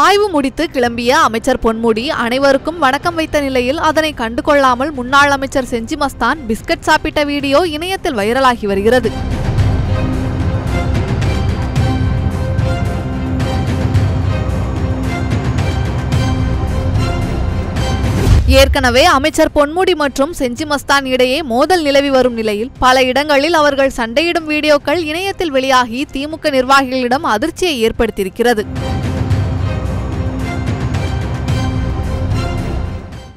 ஆய்வு முடித்து கிளம்பிய அமைச்சர் பொன்முடி அனைவருக்கும் வணக்கம் வைத்த நிலையில் அதனை கண்டுகொள்ளாமல் முன்னாள் அமைச்சர் செஞ்சி மஸ்தான் பிஸ்கட் சாப்பிட்ட வீடியோ இணையத்தில் வைரலாகி வருகிறது. ஏற்கனவே அமைச்சர் பொன்முடி மற்றும் செஞ்சி மஸ்தான் இடையே மோதல் நிலவி வரும் நிலையில் பல இடங்களில் அவர்கள் சண்டையிடும் வீடியோக்கள் இணையத்தில் வெளியாகி திமுக நிர்வாகிகளிடம் அதிர்ச்சியை ஏற்படுத்தியிருக்கிறது.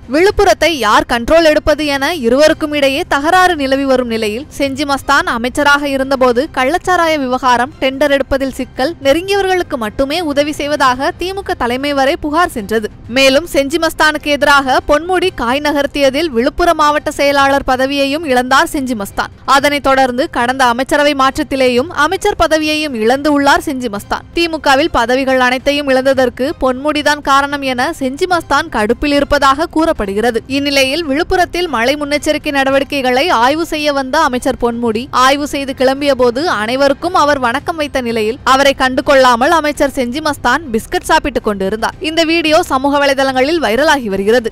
விழுப்புரத்தை யார் கண்ட்ரோல் எடுப்பது என இருவருக்கும் இடையே தகராறு நிலவி வரும் நிலையில் செஞ்சி மஸ்தான் அமைச்சராக இருந்தபோது கள்ளச்சாராய விவகாரம் டெண்டர் எடுப்பதில் சிக்கல் நெருங்கியவர்களுக்கு மட்டுமே உதவி செய்வதாக திமுக தலைமை வரை புகார் சென்றது. மேலும் செஞ்சி மஸ்தானுக்கு எதிராக பொன்முடி காய் நகர்த்தியதில் விழுப்புரம் மாவட்ட செயலாளர் பதவியையும் இழந்தார் செஞ்சி மஸ்தான் அதனைத் தொடர்ந்து கடந்த அமைச்சரவை மாற்றத்திலேயும் அமைச்சர் பதவியையும் இழந்து உள்ளார் செஞ்சி மஸ்தான் திமுகவில் பதவிகள் அனைத்தையும் இழந்ததற்கு பொன்முடிதான் காரணம் என செஞ்சி மஸ்தான் கடுப்பில் இருப்பதாக கூற கூறப்படுகிறது இந்நிலையில் விழுப்புரத்தில் மழை முன்னெச்சரிக்கை நடவடிக்கைகளை ஆய்வு செய்ய வந்த அமைச்சர் பொன்முடி ஆய்வு செய்து கிளம்பிய போது அனைவருக்கும் அவர் வணக்கம் வைத்த நிலையில் அவரை கண்டு கொள்ளாமல் அமைச்சர் செஞ்சி மஸ்தான் பிஸ்கட் சாப்பிட்டுக் கொண்டிருந்தார். இந்த வீடியோ சமூக வலைதளங்களில் வைரலாகி வருகிறது.